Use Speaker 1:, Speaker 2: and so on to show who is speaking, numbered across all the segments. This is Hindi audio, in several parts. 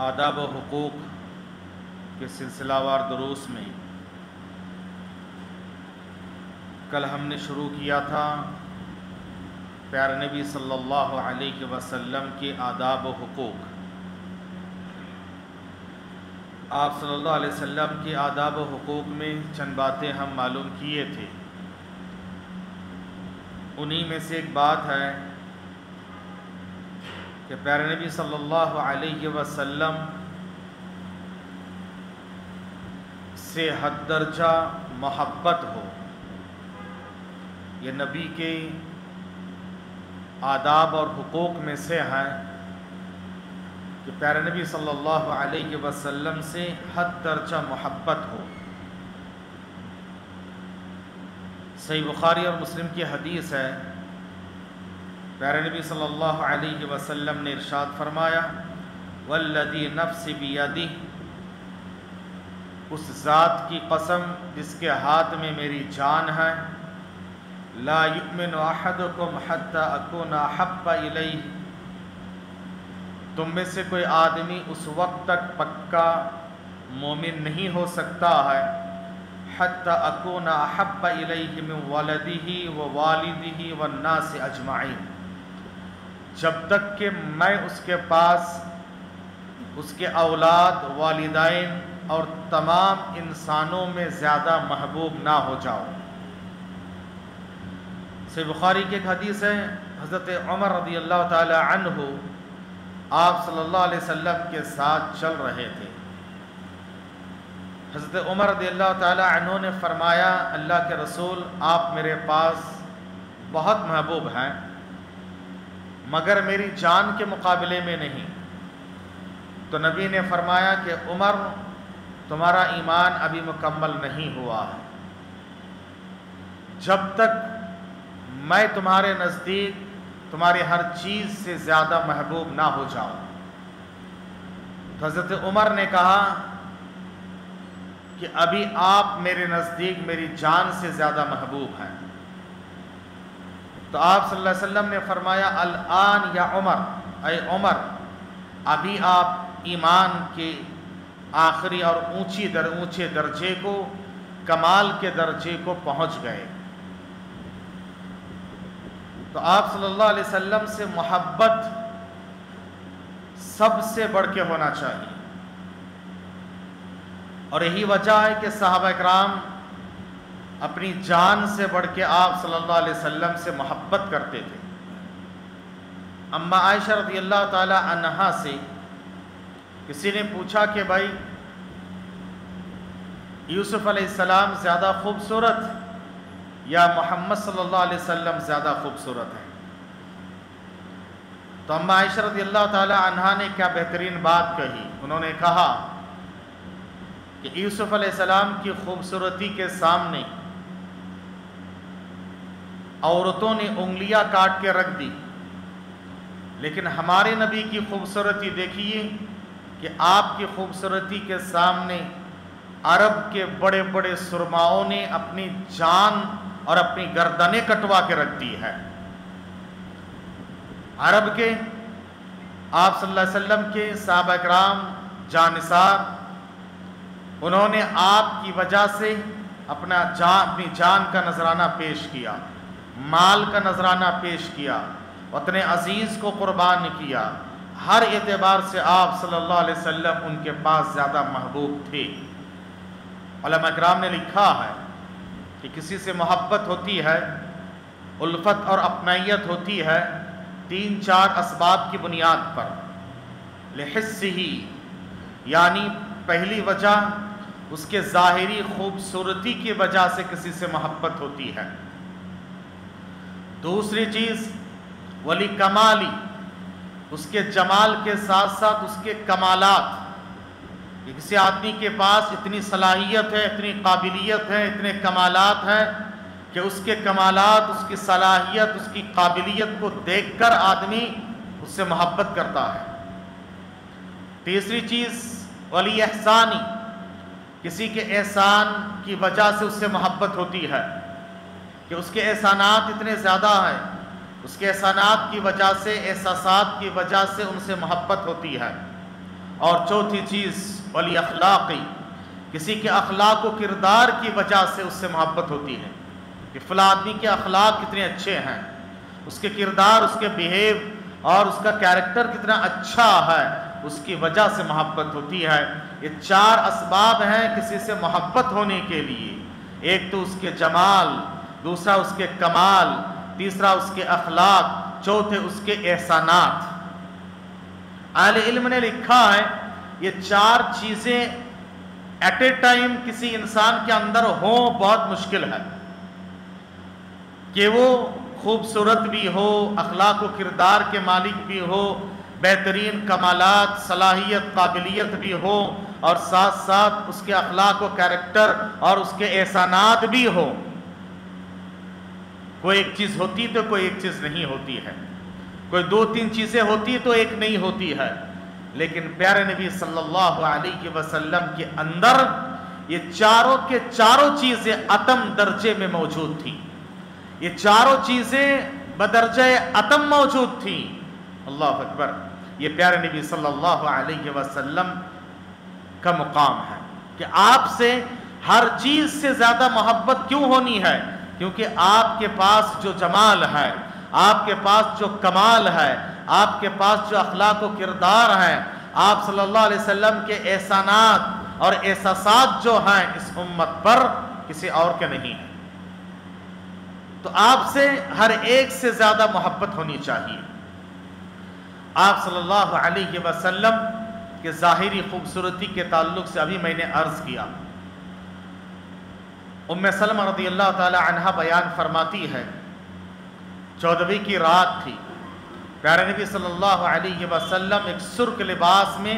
Speaker 1: आदाब व हुकूक के सिलसिलावार दरूस में। कल हमने शुरू किया था प्यार नबी सल्लल्लाहु अलैहि वसल्लम के आदाब व हुकूक। आप सल्लल्लाहु अलैहि वसल्लम के आदाब व हुकूक में चंद बातें हम मालूम किए थे। उन्हीं में से एक बात है कि प्यारे नबी सल्लल्लाहु अलैहि वसल्लम से हद दर्जा मोहब्बत हो। ये नबी के आदाब और हुकूक में से हैं कि प्यारे नबी सल्लल्लाहु अलैहि वसल्लम से हद दर्जा मोहब्बत हो। सही बुखारी और मुस्लिम की हदीस है प्यारे नबी सल्लल्लाहु अलैहि वसल्लम ने इरशाद फरमाया वल्लदी नफ्स बियदी उस ज़ात की कसम जिसके हाथ में मेरी जान है, ला युमिन अहदुकुम हत्ता अकुना हब्बा इलैहि तुम में से कोई आदमी उस वक्त तक पक्का मोमिन नहीं हो सकता है, हत्ता अकुना हब्बा इलैहि मिन वलदिही व वालिदिही व नास अजमाइन। जब तक कि मैं उसके पास, उसके औलाद, वालिदैन और तमाम इंसानों में ज़्यादा महबूब ना हो जाऊँ। से बुखारी की एक हदीस है, हज़रत उमर रदी अल्लाह तु आप सल्लल्लाहु अलैहि वसल्लम के साथ चल रहे थे। हज़रत उमर रदी अल्लाह तु ने फरमाया, अल्लाह के रसूल, आप मेरे पास बहुत महबूब हैं। मगर मेरी जान के मुकाबले में नहीं। तो नबी ने फरमाया कि, उमर, तुम्हारा ईमान अभी मुकम्मल नहीं हुआ है। जब तक मैं तुम्हारे नज़दीक तुम्हारी हर चीज़ से ज़्यादा महबूब ना हो जाऊँ। तो हज़रत उमर ने कहा कि, अभी आप मेरे नज़दीक मेरी जान से ज़्यादा महबूब हैं। तो आप सल्लल्लाहु अलैहि वसल्लम ने फरमाया अल आन या उमर। अय उमर, अभी आप ईमान के आखिरी और ऊँची दर, ऊँचे दर्जे को, कमाल के दर्जे को पहुँच गए। तो आप सल्लल्लाहु अलैहि वसल्लम से मोहब्बत सबसे बढ़ के होना चाहिए। और यही वजह है कि साहब कराम अपनी जान से बढ़ के आप सल्लल्लाहु अलैहि वसल्लम से मोहब्बत करते थे। अम्मा आयशा रदी अल्लाह अन्हा से किसी ने पूछा कि भाई, यूसुफ अलैहिस्सलाम ज़्यादा खूबसूरत या मोहम्मद सल्लल्लाहु अलैहि वसल्लम ज़्यादा खूबसूरत है? तो अम्मा आयशा रदी अल्लाह अन्हा ने क्या बेहतरीन बात कही? उन्होंने कहा कि यूसुफ अलैहिस्सलाम की खूबसूरती के सामने औरतों ने उंगलियाँ काट के रख दी। लेकिन हमारे नबी की खूबसूरती देखिए कि आपकी खूबसूरती के सामने अरब के बड़े बड़े सुरमाओं ने अपनी जान और अपनी गर्दनें कटवा के रख दी है। अरब के, आप सल्लल्लाहु अलैहि वसल्लम के साहब कराम जानिसार, उन्होंने आपकी वजह से अपना जान अपनी जान का नजराना पेश किया। माल का नजराना पेश किया वतन अज़ीज़ को कुर्बान किया। हर एतबार से आप सल्लल्लाहु अलैहि वसल्लम उनके पास ज़्यादा महबूब थे। कराम ने लिखा है कि किसी से मोहब्बत होती है, उल्फत और अपनाइत होती है, तीन चार इसबाब की बुनियाद पर। लहस ही, यानी पहली वजह, उसके ज़ाहरी खूबसूरती की वजह से किसी से मोहब्बत होती है। दूसरी चीज़, वली कमाली, उसके जमाल के साथ साथ उसके कमालात। किसी आदमी के पास इतनी सलाहियत है, इतनी काबिलियत है, इतने कमालात हैं, कि उसके कमालात, उसकी सलाहियत, उसकी काबिलियत को देखकर आदमी उससे मोहब्बत करता है। तीसरी चीज़, वली एहसानी, किसी के एहसान की वजह से उससे मोहब्बत होती है। कि उसके एहसानात इतने ज़्यादा हैं। उसके एहसानात की वजह से एहसास की वजह से उनसे मोहब्बत होती है। और चौथी चीज़, वली अखलाक़ी, किसी के अखलाक व किरदार की वजह से उससे मोहब्बत होती है कि फ़ला आदमी के अखलाक कितने अच्छे हैं। उसके किरदार, उसके बिहेव और उसका कैरेक्टर कितना अच्छा है, उसकी वजह से मोहब्बत होती है। ये चार इसबाब हैं किसी से मोहब्बत होने के लिए। एक तो उसके जमाल दूसरा उसके कमाल, तीसरा उसके अखलाक, चौथे उसके एहसानात। आल इल्म ने लिखा है, ये चार चीज़ें एट ए टाइम किसी इंसान के अंदर हो बहुत मुश्किल है। कि वो खूबसूरत भी हो, अखलाक व किरदार के मालिक भी हो, बेहतरीन कमालत, सलाहियत, काबिलियत भी हो, और साथ साथ उसके अखलाक व कैरेक्टर और उसके एहसानात भी हो। कोई एक चीज़ होती तो कोई एक चीज़ नहीं होती है। कोई दो तीन चीज़ें होती तो एक नहीं होती है। लेकिन प्यारे नबी सल्लल्लाहु अलैहि वसल्लम के अंदर ये चारों के चारों चीज़ें अतम दर्जे में मौजूद थी। ये चारों चीज़ें बदरज अतम मौजूद थी। अल्लाह अकबर। ये प्यारे नबी सल्लल्लाहु अलैहि वसल्लम का मुकाम है कि आपसे हर चीज़ से ज़्यादा मोहब्बत क्यों होनी है? क्योंकि आपके पास जो जमाल है, आपके पास जो कमाल है, आपके पास जो अखलाक किरदार हैं, आप सल्लल्लाहु अलैहि वसल्लम के एहसानात और एहसास जो हैं इस उम्मत पर किसी और के नहीं है। तो आपसे हर एक से ज़्यादा मोहब्बत होनी चाहिए। आप सल्लल्लाहु अलैहि वसल्लम के ज़ाहिरी खूबसूरती के ताल्लुक से अभी मैंने अर्ज़ किया। उम सलम रदी अल्लाह तहा बयान फरमाती है। चौदहवीं की रात थी। प्यारे नबी सल्लल्लाहु अलैहि वसल्लम एक सुर्ख लिबास में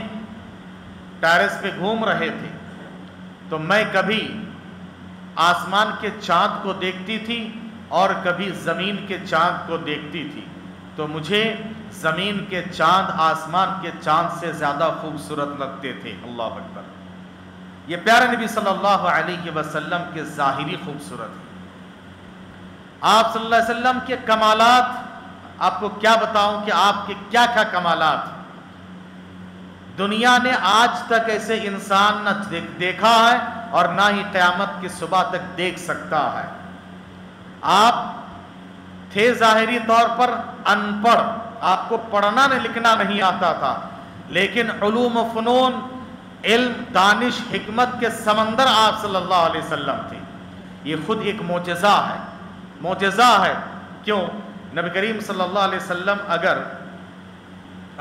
Speaker 1: टेरेस पे घूम रहे थे। तो मैं कभी आसमान के चाँद को देखती थी और कभी ज़मीन के चाँद को देखती थी। तो मुझे ज़मीन के चाँद, आसमान के चाँद से ज़्यादा खूबसूरत लगते थे। अल्लाह अकबर। ये प्यारे नबी सल्लल्लाहु अलैहि वसल्लम के ज़ाहिरी खूबसूरत है। आप सल्लल्लाहु अलैहि वसल्लम के कमालात, आपको क्या बताऊँ कि आपके क्या क्या कमालात? दुनिया ने आज तक ऐसे इंसान न देखा है और ना ही क़यामत की सुबह तक देख सकता है। आप थे ज़ाहिरी तौर पर अनपढ़, आपको पढ़ना न लिखना नहीं आता था। लेकिन ूम फ़नून इल्म, दानिश हमत के समंदर आप सल्लल्लाहु अलैहि वसल्लम थे। ये खुद एक मोजा है। मोजा है। क्यों? नबी करीम सल्लल्लाहु अलैहि वसल्लम अगर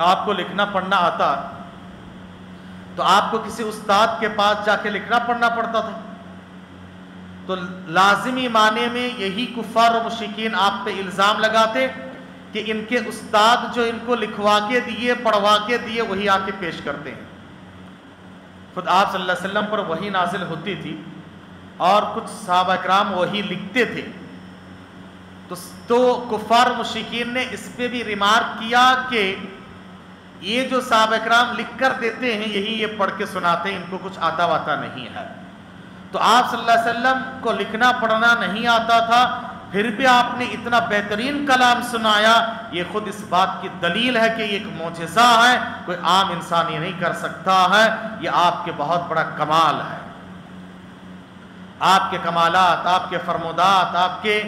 Speaker 1: आपको लिखना पढ़ना आता तो आपको किसी उस्ताद के पास जाके लिखना पढ़ना पड़ता था। तो लाजिमी माने में यही कुफ़ार और मुशिकीन आप पे इल्ज़ाम लगाते कि इनके उस्ताद जो इनको लिखवा के दिए, पढ़वा के दिए, वही आके पेश करते हैं। खुद आप सल्लल्लाहु अलैहि वसल्लम पर वही नाजिल होती थी और कुछ साहब कराम वही लिखते थे। तो तो कुफार मुशिकीन ने इस पर भी रिमार्क किया कि ये जो साहब कराम लिख कर देते हैं, यही ये पढ़ के सुनाते हैं, इनको कुछ आता वाता नहीं है। तो आप सल्लल्लाहु अलैहि वसल्लम को लिखना, पढ़ना नहीं आता था फिर भी आपने इतना बेहतरीन कलाम सुनाया, ये खुद इस बात की दलील है कि ये एक मोजा है, कोई आम इंसान ये नहीं कर सकता है, ये आपके बहुत बड़ा कमाल है। आपके कमालत, आपके फरमोदात, आपके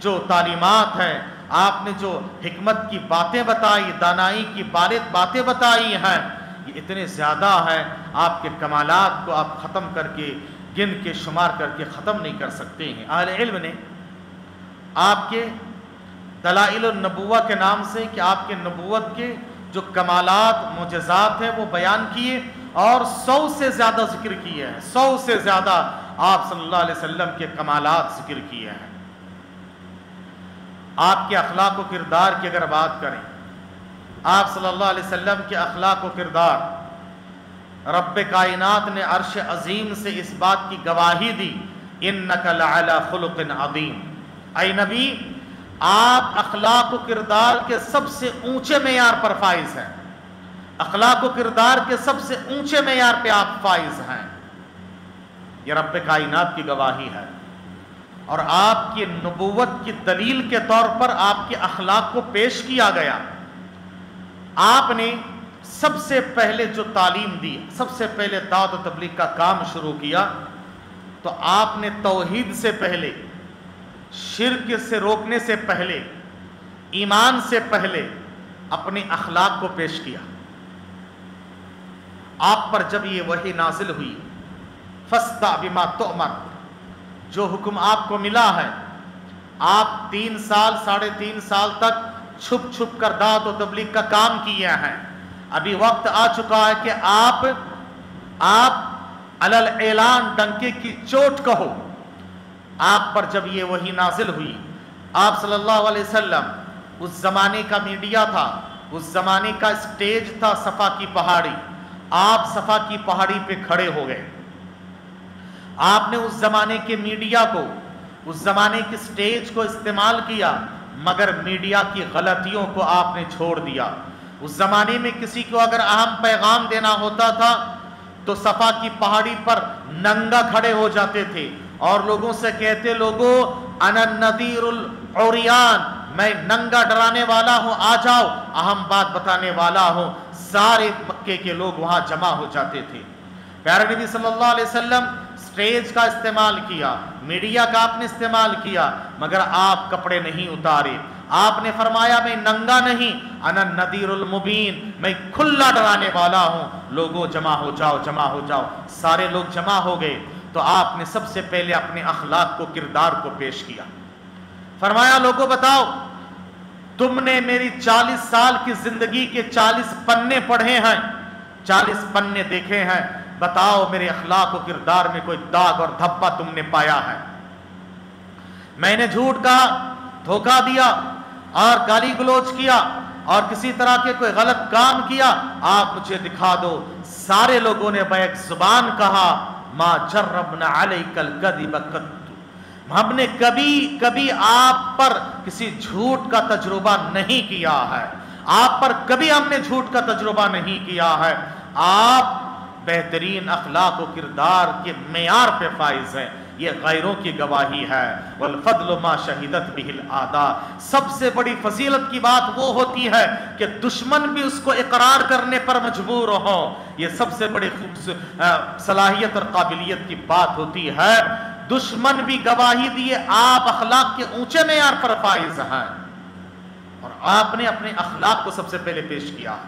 Speaker 1: जो तालीमत हैं, आपने जो हमत की बातें बताई, दानाई की बालिद बातें बताई हैं, ये इतने ज़्यादा हैं, आपके कमालत को आप ख़त्म करके, गिन के शुमार करके ख़त्म नहीं कर सकते हैं। आल इल्म ने आपके दलाइल नबुआ के नाम से कि आपके नबूत के जो कमालात, मुजज़ात हैं, वो बयान किए और सौ से ज़्यादा ज़िक्र किए हैं। सौ से ज़्यादा आप सल्लल्लाहु अलैहि वसल्लम के कमालात ज़िक्र किए हैं। आपके अखलाक व किरदार की अगर बात करें, आप सल्लल्लाहु अलैहि वसल्लम के अखलाक व किरदार, रब कायनात ने अरश अजीम से इस बात की गवाही दी इन नकल खुलकिन अदीम आई नबी, आप अखलाक किरदार के सबसे ऊँचे मैार पर फाइज हैं। अखलाक किरदार के सबसे ऊँचे मैार पे आप फाइज हैं। यह रब कायनात की गवाही है। और आपकी नबूवत की दलील के तौर पर आपके अखलाक को पेश किया गया। आपने सबसे पहले जो तालीम दी, सबसे पहले दाद तबलीग का काम शुरू किया तो आपने तोहहीद से पहले शिरक से रोकने से पहले, ईमान से पहले अपने अखलाक को पेश किया। आप पर जब ये वही नाजिल हुई, फस्ता बिमा तोमर जो हुक्म आपको मिला है, आप तीन साल, साढ़े तीन साल तक छुप छुप कर दात और तबलीग का काम किए हैं। अभी वक्त आ चुका है कि आप आप अलल ऐलान डंके की चोट कहो। आप पर जब ये वही नाजिल हुई, आप सल्लल्लाहु अलैहि वसल्लम, उस जमाने का मीडिया था, उस जमाने का स्टेज था सफ़ा की पहाड़ी, आप सफ़ा की पहाड़ी पे खड़े हो गए। आपने उस जमाने के मीडिया को, उस जमाने के स्टेज को इस्तेमाल किया, मगर मीडिया की गलतियों को आपने छोड़ दिया। उस जमाने में किसी को अगर अहम पैगाम देना होता था तो सफ़ा की पहाड़ी पर नंगा खड़े हो जाते थे और लोगों से कहते, लोगों नदीरुल मैं नंगा डराने वाला हूँ, आ जाओ, अहम बात बताने वाला हूँ। सारे मक्के के लोग वहाँ जमा हो जाते थे। प्यारे सल्लल्लाहु अलैहि वसल्लम, स्टेज का इस्तेमाल किया, मीडिया का आपने इस्तेमाल किया, मगर आप कपड़े नहीं उतारे। आपने फरमाया, मैं नंगा नहीं अनन नदीरुल मुबीन, मैं खुला डराने वाला हूँ। लोगों, जमा हो जाओ, जमा हो जाओ। सारे लोग जमा हो गए। तो आपने सबसे पहले अपने अखलाक को, किरदार को पेश किया। फरमाया, लोगों, बताओ, तुमने मेरी चालीस साल की ज़िंदगी के चालीस पन्ने पढ़े हैं, चालीस पन्ने देखे हैं। बताओ, मेरे अखलाक और किरदार में कोई दाग और धब्बा तुमने पाया है? मैंने झूठ कहा धोखा दिया, और गाली गलोच किया, और किसी तरह के कोई गलत काम किया। आप मुझे दिखा दो। सारे लोगों ने बैक ज़ुबान कहा माँ जर्रबना हमने कभी कभी आप पर किसी झूठ का तजुर्बा नहीं किया है। आप पर कभी हमने झूठ का तजुर्बा नहीं किया है। आप बेहतरीन अखलाक किरदार के मैार पे फाइज हैं। ये गैरों की गवाही है। वलफदल मा शहीदत बिहिल आदा। सबसे बड़ी फजीलत की बात वो होती है कि दुश्मन भी उसको इकरार करने पर मजबूर हो। ये सबसे बड़ी सलाहियत और काबिलियत की बात होती है। दुश्मन भी गवाही दिए, आप अखलाक के ऊँचे मैार पर फाइज हैं। और आपने अपने अखलाक को सबसे पहले पेश किया।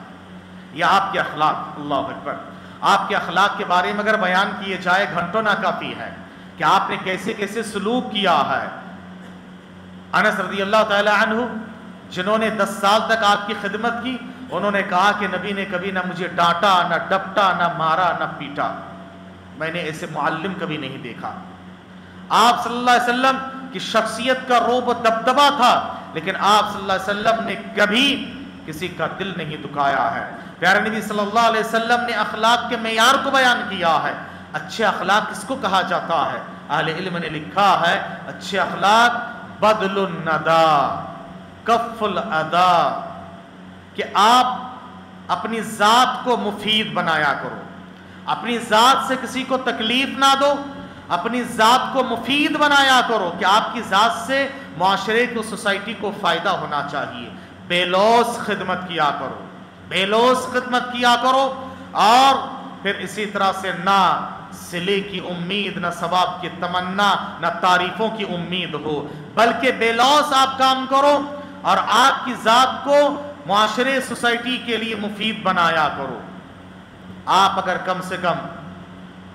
Speaker 1: यह आपके अखलाक, अल्लाह अकबर। आपके अखलाक के बारे में अगर बयान किए जाए, घंटों ना काफ़ी है। कि आपने कैसे कैसे सलूक किया है? अनस रदी अल्लाह तु जिन्होंने दस साल तक आपकी खिदमत की, उन्होंने कहा कि नबी ने कभी ना मुझे डांटा, ना डपटा, ना मारा, ना पीटा। मैंने ऐसे मुअल्लिम कभी नहीं देखा। आप सल्लल्लाहु अलैहि वसल्लम की शख्सियत का रोब दबदबा था, लेकिन आप सल्लल्लाहु अलैहि वसल्लम ने कभी किसी का दिल नहीं दुखाया है। प्यारे नबी सल्लल्लाहु अलैहि वसल्लम ने अखलाक के मैार को बयान किया है। अच्छे अखलाक किसको कहा जाता है? अहले इल्म ने लिखा है, अच्छे अखलाक बदलुन्नदा कफुल अदा, कि आप अपनी ज़ात को मुफीद बनाया करो। अपनी ज़ात से किसी को तकलीफ़ ना दो, अपनी ज़ात को मुफीद बनाया करो कि आपकी ज़ात से माशरे को सोसाइटी को फ़ायदा होना चाहिए। बेलौस खिदमत किया करो बेलोस खिदमत किया करो और फिर इसी तरह से ना सिले की उम्मीद, ना सवाब की तमन्ना, ना तारीफों की उम्मीद हो। बल्कि बेलौस आप काम करो और आपकी ज़ात को माशरे सोसाइटी के लिए मुफीद बनाया करो। आप अगर कम से कम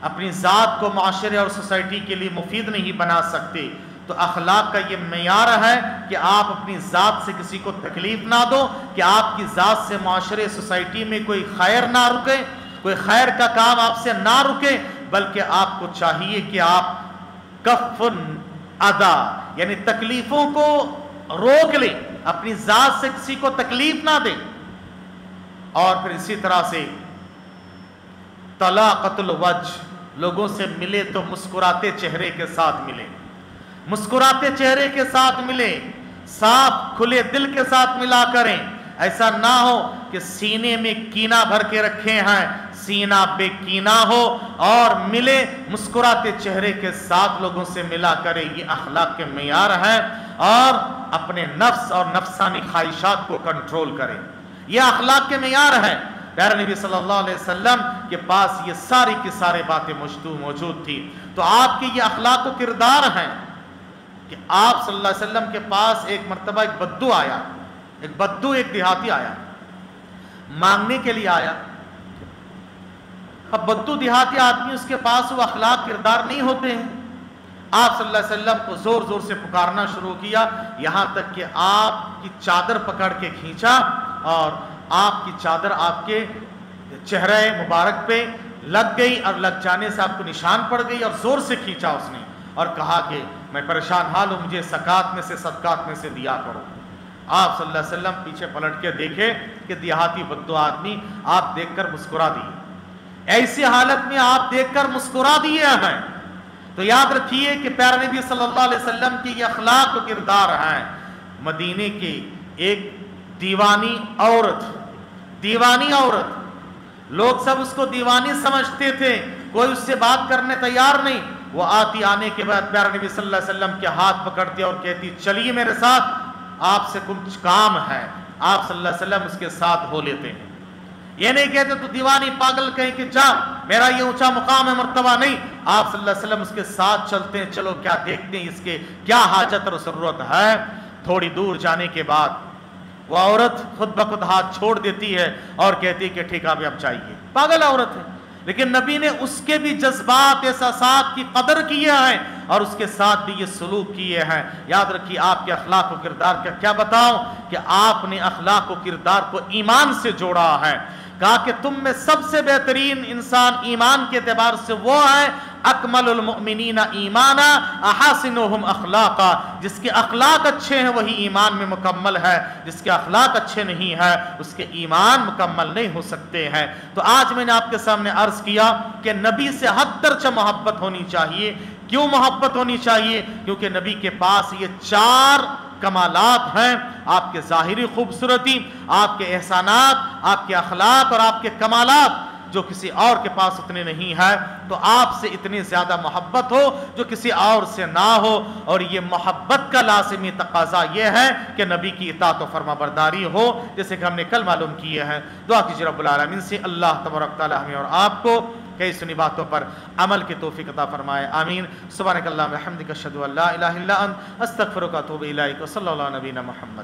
Speaker 1: अपनी ज़ात को माशरे और सोसाइटी के लिए मुफीद नहीं बना सकते तो अखलाक का ये मैार है कि आप अपनी ज़ात से किसी को तकलीफ़ ना दो, कि आपकी ज़ात से माशरे सोसाइटी में कोई खैर ना रुके, कोई खैर का काम आपसे ना रुके बल्कि आपको चाहिए कि आप कफ अदा, यानी तकलीफों को रोक ले, अपनी ज़ात से किसी को तकलीफ़ ना दे। और फिर इसी तरह से तलाकतुल वज लोगों से मिले तो मुस्कुराते चेहरे के साथ मिले। मुस्कुराते चेहरे के साथ मिले, साफ़ खुले दिल के साथ मिला करें। ऐसा ना हो कि सीने में कीना भर के रखे हैं, सीना बेकीना हो और मिले मुस्कुराते चेहरे के साथ लोगों से मिला करे ये अखलाक के मैार हैं और अपने नफ्स और नफसानी ख्वाहिशात को कंट्रोल करें। यह अखलाक के मैार हैं। प्यारे नबी सल्लल्लाहु अलैहि वसल्लम के पास ये सारी की सारी बातें मौजूद थी। तो आपके ये अखलाक किरदार हैं कि आप सल्लल्लाहु अलैहि वसल्लम के पास एक मरतबा, एक बद्दू आया। एक बद्दू, एक देहाती आया। मांगने के लिए आया। अब बद्दू, देहाती आदमी उसके पास वो अखलाक किरदार नहीं होते हैं। आप सल्लल्लाहु अलैहि वसल्लम को ज़ोर ज़ोर से पुकारना शुरू किया। यहाँ तक कि आपकी चादर पकड़ के खींचा और आपकी चादर आपके चेहरे मुबारक पे लग गई और लग जाने से आपको निशान पड़ गई और ज़ोर से खींचा उसने और कहा कि, मैं परेशान हाल हूँ, मुझे सकात में से सदकात में से दिया करो। आप सल्लल्लाहु अलैहि वसल्लम पीछे पलट के देखे कि देहाती बद्दो आदमी आप देखकर मुस्कुरा दिए। ऐसी हालत में आप देखकर मुस्कुरा दिए हैं। तो याद रखिए कि प्यारे नबी सल्लल्लाहु अलैहि वसल्लम की ये अखलाक किरदार हैं। मदीने की एक दीवानी औरत दीवानी औरत। लोग सब उसको दीवानी समझते थे, कोई उससे बात करने तैयार नहीं। वो आती आने के बाद प्यारा नबी सल्लल्लाहु अलैहि वसल्लम के हाथ पकड़ती और कहती, चलिए मेरे साथ आपसे कुछ काम है, आप सल्लल्लाहु अलैहि वसल्लम उसके साथ हो लेते हैं। ये नहीं कहते तो दीवानी पागल कहीं कि जा, मेरा ये ऊँचा मुकाम है, मर्तबा नहीं। आप सल्लल्लाहु अलैहि वसल्लम उसके साथ चलते हैं, चलो क्या देखते हैं इसके, क्या हाजत और ज़रूरत है? थोड़ी दूर जाने के बाद वो औरत खुद ब खुद हाथ छोड़ देती है और कहती है कि ठीक है अब चाहिए पागल औरत है। लेकिन नबी ने उसके भी जज्बात एहसास की कदर किया हैं और उसके साथ भी ये सलूक किए हैं। याद रखिए, आपके अखलाक व किरदार का क्या बताऊँ? कि आपने अखलाक व किरदार को ईमान से जोड़ा है। कहा कि तुम में सबसे बेहतरीन इंसान ईमान के अतबार से वो है ईमाना अहासिन अखलाका। जिसके अखलाक अच्छे हैं, वही ईमान में मुकम्मल है। जिसके अखलाक अच्छे नहीं है, उसके ईमान मुकम्मल नहीं हो सकते हैं। तो आज मैंने आपके सामने अर्ज़ किया कि नबी से हद दर्जा मोहब्बत होनी चाहिए। क्यों मोहब्बत होनी चाहिए? क्योंकि नबी के पास ये चार कमालात हैं। आपके ज़ाहिरी खूबसूरती, आपके एहसानात, आपके अखलाक और आपके कमालात। जो किसी और के पास उतने नहीं है तो आपसे इतनी ज़्यादा मोहब्बत हो जो किसी और से ना हो। और ये मोहब्बत का लाजमी तकाजा ये है कि नबी की इतात फरमा बरदारी हो, जैसे कि हमने कल मालूम किए हैं। दुआ कीजिए रबालमीन से अल्लाह तबरक हमें और आपको कई सुनी बातों पर अमल की तोफ़ी अता फरमाए। आमीन। सुबह हमद का शद अस्तफ़र का तो नबीना मोहम्मद।